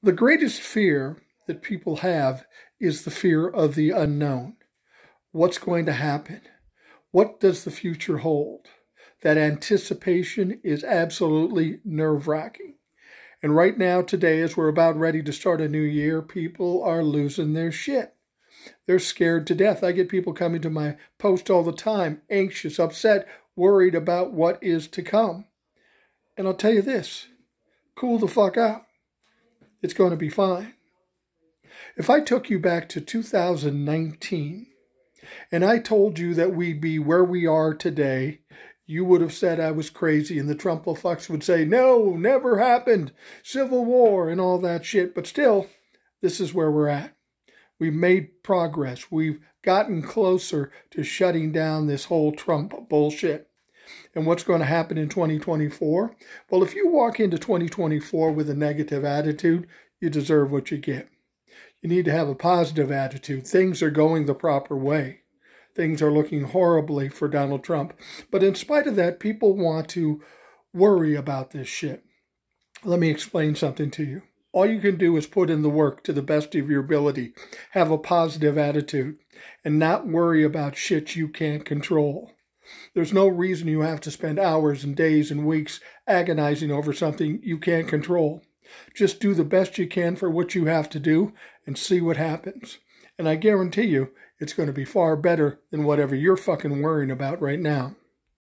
The greatest fear that people have is the fear of the unknown. What's going to happen? What does the future hold? That anticipation is absolutely nerve wracking. And right now, today, as we're about ready to start a new year, people are losing their shit. They're scared to death. I get people coming to my post all the time, anxious, upset, worried about what is to come. And I'll tell you this cool the fuck out. It's going to be fine. If I took you back to 2019 and I told you that we'd be where we are today, you would have said I was crazy, and the Trumplefucks would say, no, never happened, civil war and all that shit. But still, this is where we're at. We've made progress. We've gotten closer to shutting down this whole Trump bullshit. And what's going to happen in 2024? Well, if you walk into 2024 with a negative attitude, you deserve what you get. You need to have a positive attitude. Things are going the proper way. Things are looking horribly for Donald Trump. But in spite of that, people want to worry about this shit. Let me explain something to you. All you can do is put in the work to the best of your ability, have a positive attitude, and not worry about shit you can't control. There's no reason you have to spend hours and days and weeks agonizing over something you can't control. Just do the best you can for what you have to do and see what happens. And I guarantee you, it's going to be far better than whatever you're fucking worrying about right now.